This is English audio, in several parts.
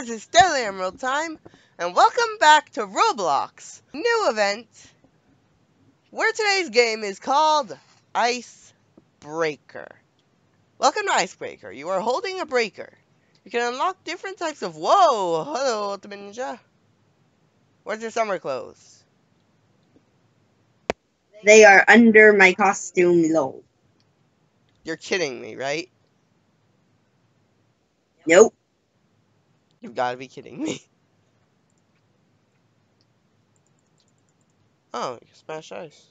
guys, it's Deadly Emerald time, and welcome back to Roblox. New event, where today's game is called Icebreaker. Welcome to Icebreaker. You are holding a breaker. You can unlock different types of... Whoa! Hello, Ultimate Ninja. Where's your summer clothes? They are under my costume low. You're kidding me, right? Nope. You've got to be kidding me. Oh, you can smash ice.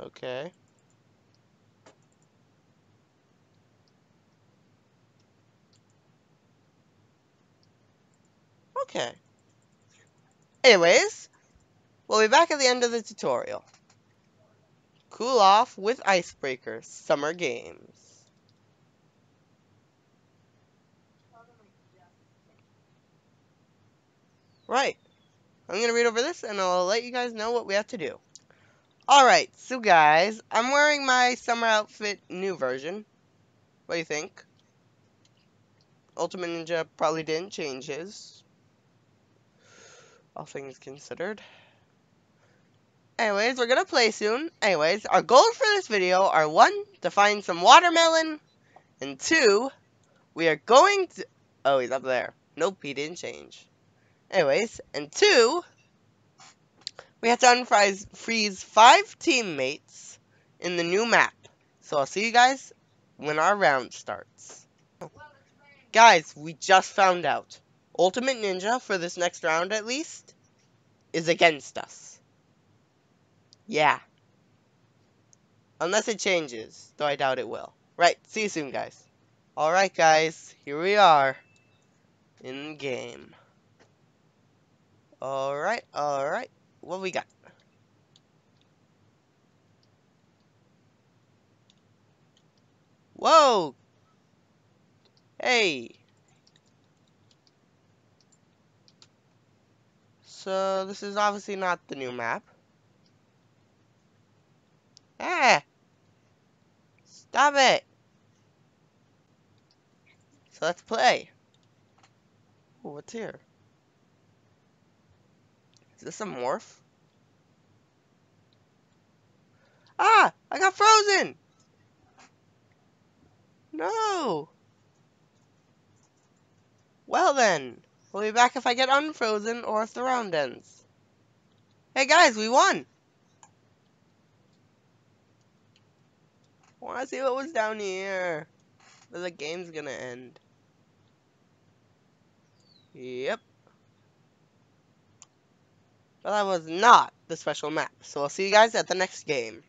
Okay. Okay. Anyways, we'll be back at the end of the tutorial. Cool off with Icebreaker Summer Games. Right. I'm going to read over this and I'll let you guys know what we have to do. Alright, so guys, I'm wearing my summer outfit new version. What do you think? Ultimate Ninja probably didn't change his. All things considered. Anyways, we're gonna play soon. Anyways, our goals for this video are one, to find some watermelon, and two, we are going to. Oh, he's up there. Nope, he didn't change. Anyways, and two, we have to unfreeze freeze five teammates in the new map. So I'll see you guys when our round starts. Guys, we just found out. Ultimate Ninja, for this next round at least, is against us. Yeah. Unless it changes, though I doubt it will. Right, see you soon, guys. Alright, guys, here we are. In game. Alright, alright. What we got? Whoa! Hey! So, this is obviously not the new map. Ah! Stop it! So let's play. Ooh, what's here? Is this a morph? Ah! I got frozen! No! Well then, we'll be back if I get unfrozen or if the round ends. Hey guys, we won! Want to see what was down here. But the game's gonna end. Yep. But that was not the special map. So I'll see you guys at the next game.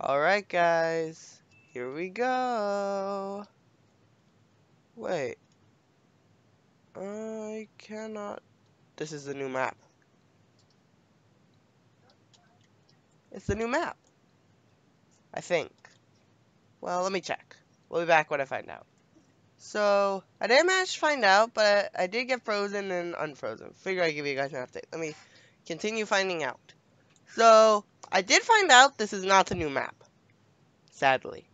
Alright guys. Here we go. Wait. I cannot... This is the new map. It's the new map. I think. Well, let me check. We'll be back when I find out. So, I didn't manage to find out, but I did get frozen and unfrozen. Figure I'd give you guys an update. Let me continue finding out. So, I did find out this is not the new map. Sadly.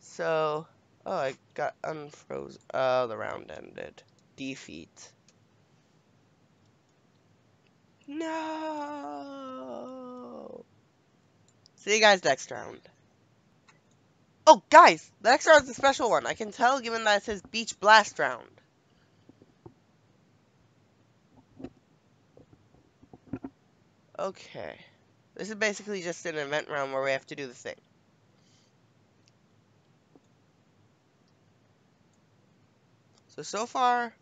So, oh, I got unfrozen. Oh, uh, the round ended. Defeat. No! See you guys next round. Oh, guys, the next is a special one. I can tell given that it says Beach Blast Round. Okay. This is basically just an event round where we have to do the thing. So, so far,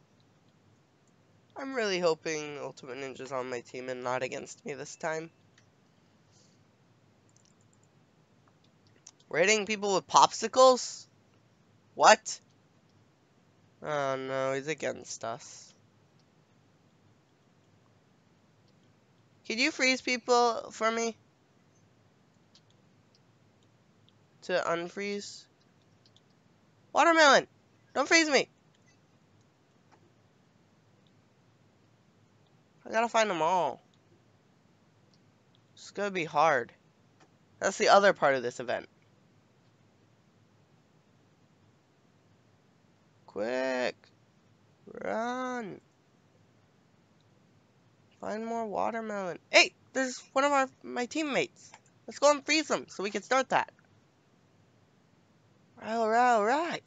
I'm really hoping Ultimate Ninja's on my team and not against me this time. Hitting people with popsicles? What? Oh no, he's against us. Can you freeze people for me? To unfreeze? Watermelon! Don't freeze me! I gotta find them all. It's gonna be hard. That's the other part of this event. Quick! Run! Find more watermelon. Hey! There's one of our my teammates. Let's go and freeze them so we can start that. Alright, alright.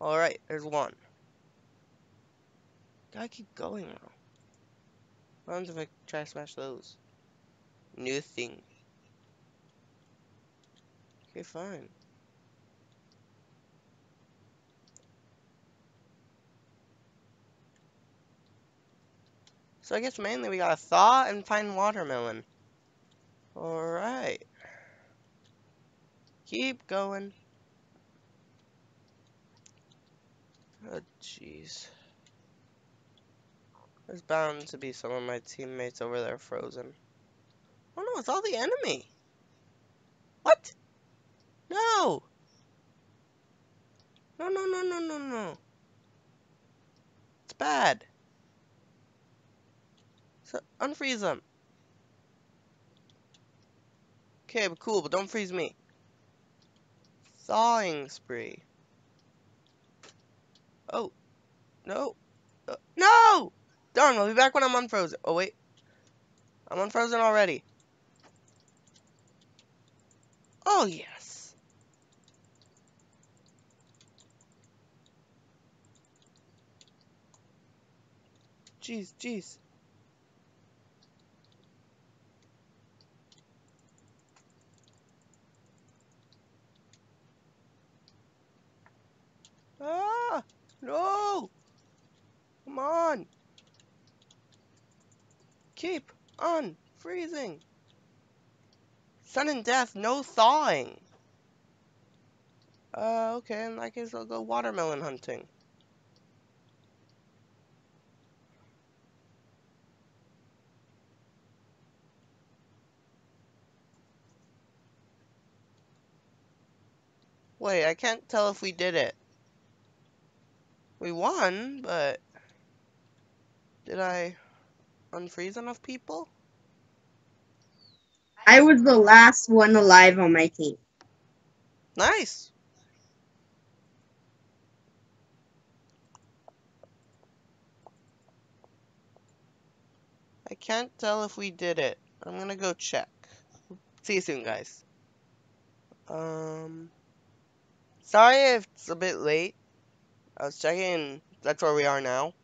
Alright, there's one. Gotta keep going now. What happens if I try to smash those? New thing. Okay, fine. So I guess mainly we gotta thaw and find watermelon. Alright. Keep going. Oh, jeez. There's bound to be some of my teammates over there frozen. Oh no, it's all the enemy. What? No! No, no, no, no, no, no. It's bad. Unfreeze them. Okay, but cool, but don't freeze me. Thawing spree. Oh. No. Uh, no! Darn, I'll be back when I'm unfrozen. Oh, wait. I'm unfrozen already. Oh, yes. Jeez, jeez. Ah! No! Come on! Keep freezing! Sudden death, no thawing! Uh, okay, in that case I'll go watermelon hunting. Wait, I can't tell if we did it. We won, but did I unfreeze enough people? I was the last one alive on my team. Nice. I can't tell if we did it. I'm gonna go check. See you soon, guys. Um, sorry if it's a bit late. I was checking. That's where we are now.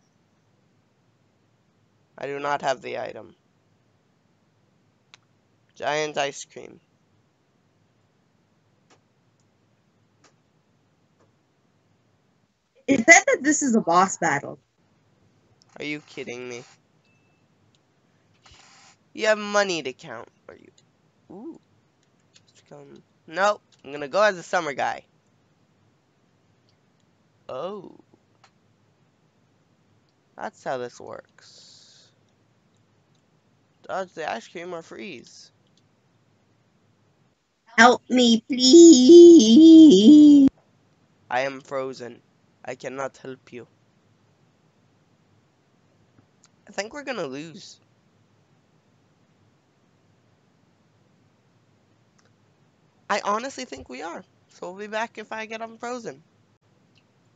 I do not have the item. Giant ice cream. It said that this is a boss battle. Are you kidding me? You have money to count. Are you? Ooh. Come. Nope. I'm gonna go as a summer guy. Oh. That's how this works. Dodge the ice cream or freeze. Help me, please. I am frozen. I cannot help you. I think we're gonna lose. I honestly think we are. So we'll be back if I get unfrozen.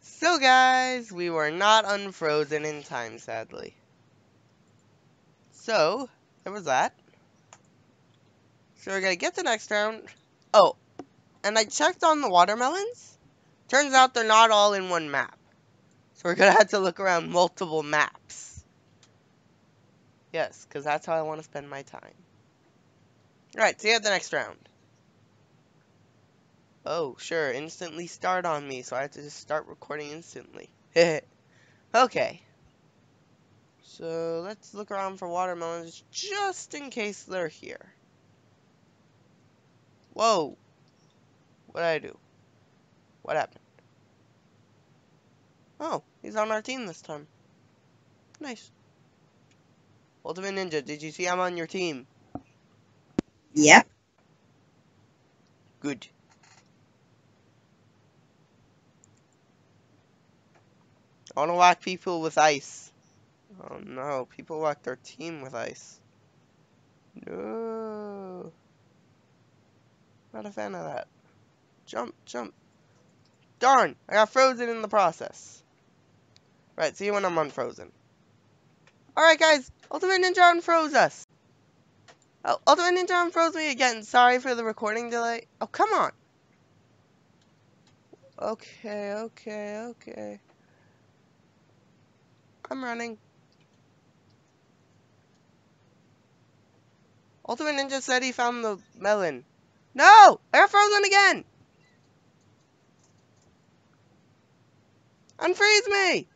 So guys, we were not unfrozen in time, sadly. So, there was that. So we're gonna get the next round. Oh, and I checked on the watermelons. Turns out they're not all in one map. So we're gonna have to look around multiple maps. Yes, because that's how I want to spend my time. Alright, see you at the next round. Oh, sure, instantly start on me, so I have to just start recording instantly. okay. So, let's look around for watermelons, just in case they're here. Whoa. What did I do? What happened? Oh, he's on our team this time. Nice. Ultimate Ninja, did you see I'm on your team? Yep. Good. I want to whack people with ice. Oh no, people whack their team with ice. No. Not a fan of that. Jump, jump. Darn, I got frozen in the process. Right, see you when I'm unfrozen. Alright guys, Ultimate Ninja unfroze us. Oh, Ultimate Ninja unfroze me again. Sorry for the recording delay. Oh, come on. Okay, okay, okay. I'm running. Ultimate Ninja said he found the melon. No! I got frozen again! Unfreeze me!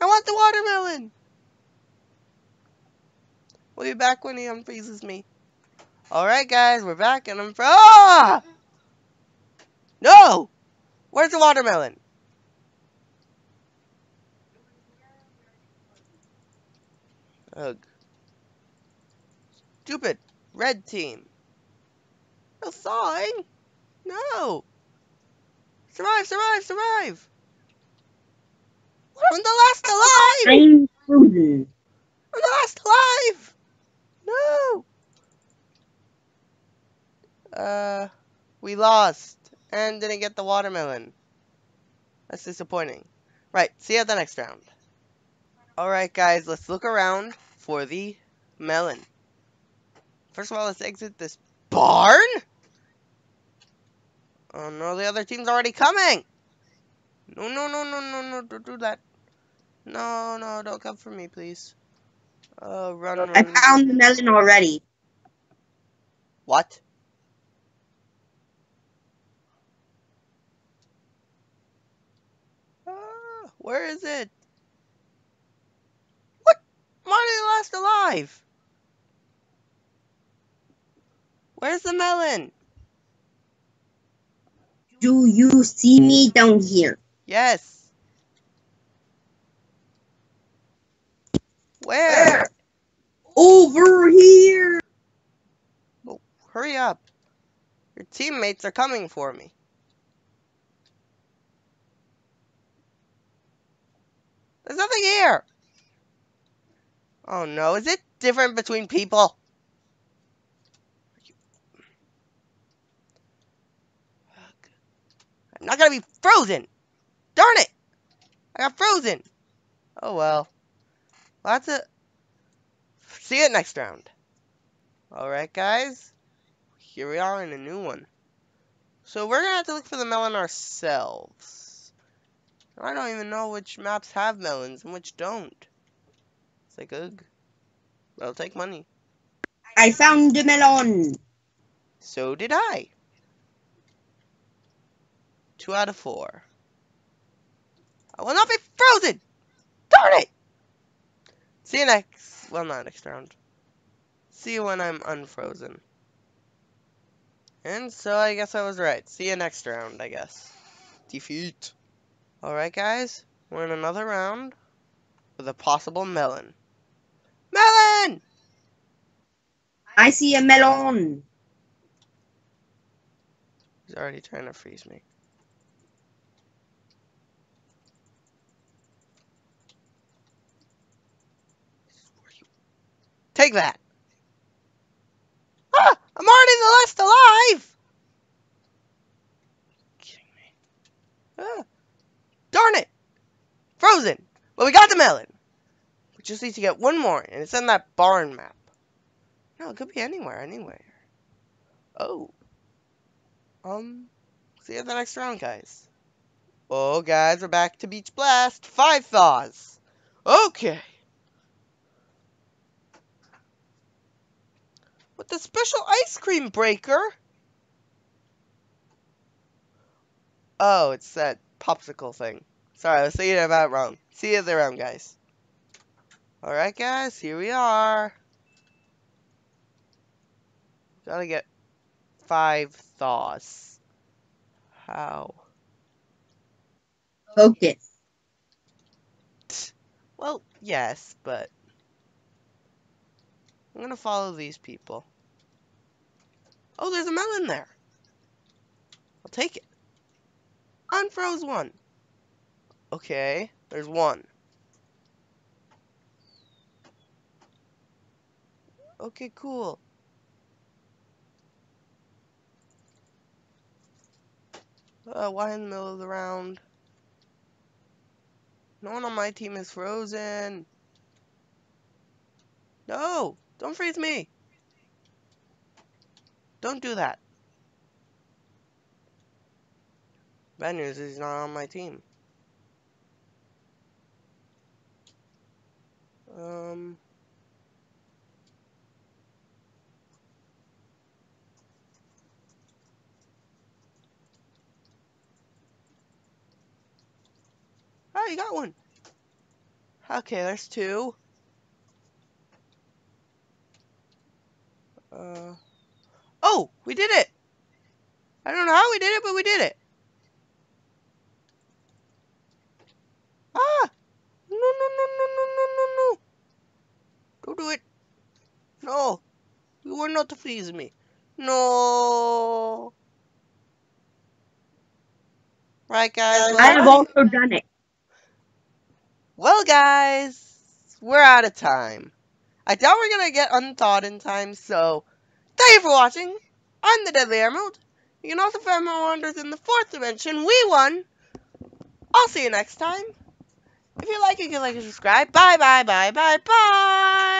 I want the watermelon! We'll be back when he unfreezes me. Alright guys, we're back and I'm ah! No! Where's the watermelon? Ugh. Stupid. Red team. No thawing. No. Survive, survive, survive. I'm the last alive. I'm frozen. I'm the last alive. No. Uh, we lost and didn't get the watermelon. That's disappointing. Right, see you at the next round. Alright guys, let's look around for the melon. First of all, let's exit this barn. Oh no, the other team's already coming. No, no, no, no, no, no, don't do that. No, no, don't come for me, please. Oh, run, run. I found the melon already. What? Ah, where is it? What? Why are they last alive? Where's the melon? Do you see me down here? Yes. Where? Over here. Oh, hurry up. Your teammates are coming for me. There's nothing here. Oh no, is it different between people? I'm not gonna be frozen. Darn it! I got frozen. Oh well. that's it. See you next round. Alright guys. Here we are in a new one. So we're gonna have to look for the melon ourselves. I don't even know which maps have melons and which don't. It's like, ugh. I'll take money. I found the melon. So did I. Two out of four. I will not be frozen! Darn it! See you next, well not next round. See you when I'm unfrozen. And so I guess I was right. See you next round, I guess. Defeat. Alright guys, we're in another round with a possible melon. Melon! I see a melon. He's already trying to freeze me. Take that. Ah, I'm already the last alive. kidding me? Ah, darn it. Frozen. But we got the melon. We just need to get one more, and it's in that barn map. No, it could be anywhere, anywhere. Oh. Um, see you in the next round, guys. Oh, guys, we're back to Beach Blast. Five thaws. Okay. With the special ice cream breaker. Oh, it's that popsicle thing. Sorry, I was thinking about it wrong. See you at the round, guys. Alright, guys, here we are. Gotta get five thaws. How? Focus. Well, yes, but I'm gonna follow these people. Oh, there's a melon there. I'll take it. Unfroze one. Okay, there's one. Okay, cool. Uh, why in the middle of the round? No one on my team is frozen. No! Don't freeze me! Don't do that. Bad news is he's not on my team. Um... Oh, you got one. Okay, there's two. Uh, oh, we did it. I don't know how we did it, but we did it. Ah! No, no, no, no, no, no, no, no. Don't do it. No. You were not to freeze me. No. Right, guys. I have also done it. Well, guys, we're out of time. I doubt we're going to get unthawed in time, so thank you for watching. I'm the Deadly Emerald. You can also find more wonders in the fourth dimension. We won. I'll see you next time. If you like it, you can like and subscribe. Bye, bye, bye, bye, bye.